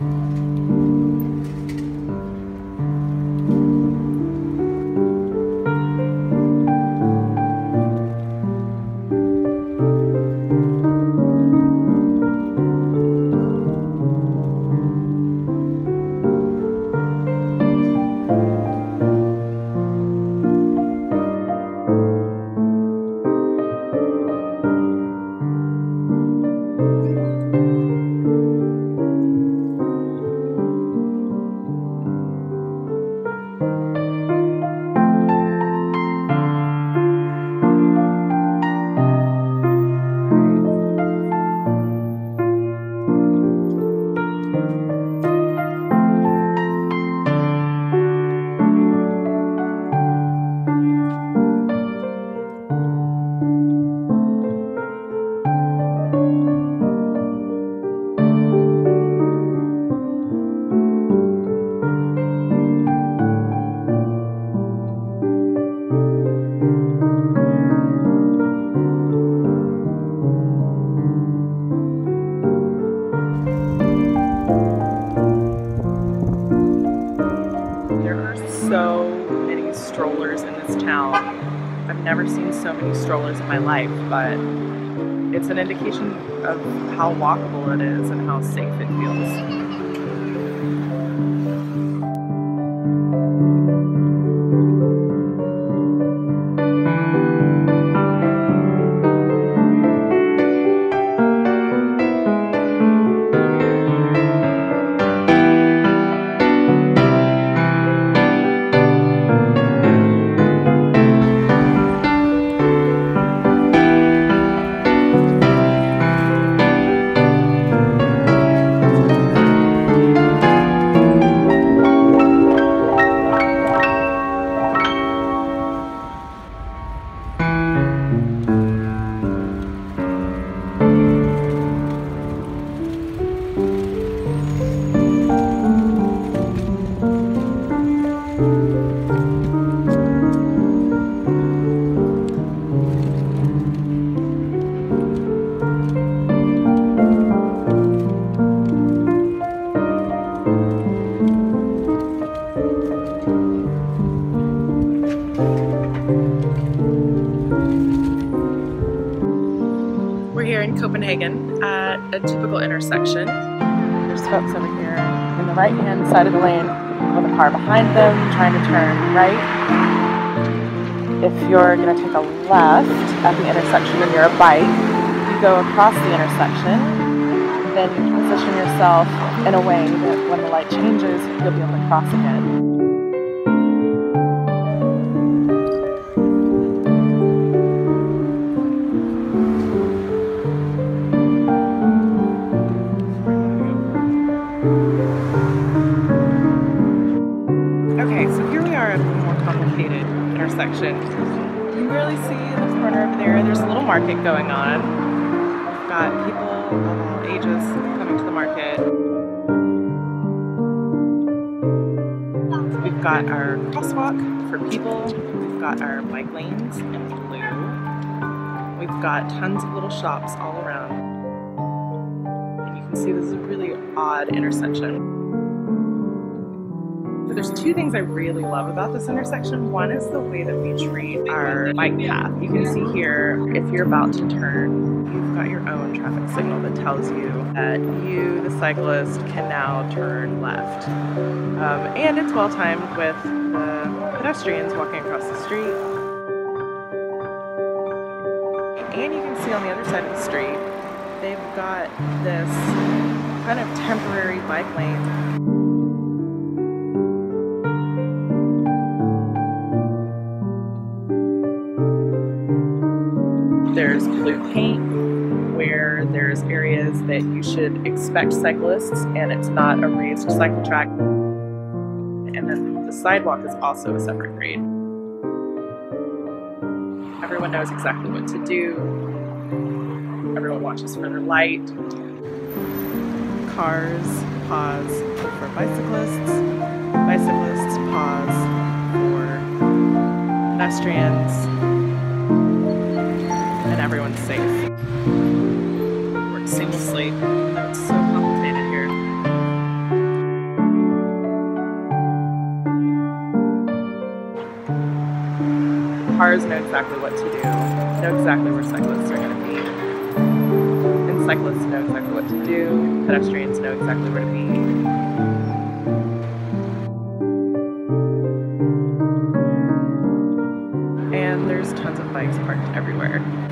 so I've never seen so many strollers in my life, but it's an indication of how walkable it is and how safe it feels. Copenhagen at a typical intersection. There's folks over here in the right hand side of the lane with a car behind them trying to turn right. If you're going to take a left at the intersection and you're a bike, you go across the intersection, then you position yourself in a way that when the light changes, you'll be able to cross again. Corner over there, there's a little market going on. We've got people of all ages coming to the market. We've got our crosswalk for people. We've got our bike lanes in blue. We've got tons of little shops all around. And you can see this is a really odd intersection. There's two things I really love about this intersection. One is the way that we treat our bike path. You can see here, if you're about to turn, you've got your own traffic signal that tells you that you, the cyclist, can now turn left. Um, and it's well timed with the pedestrians walking across the street. And you can see on the other side of the street, they've got this kind of temporary bike lane There's blue paint where there's areas that you should expect cyclists and it's not a raised cycle track. And then the sidewalk is also a separate grade. Everyone knows exactly what to do. Everyone watches for their light. Cars pause for bicyclists. Bicyclists pause for pedestrians and everyone's safe. Works seamlessly, it's so complicated here. Cars know exactly what to do, know exactly where cyclists are going to be, and cyclists know exactly what to do, pedestrians know exactly where to be. and there's tons of bikes parked everywhere.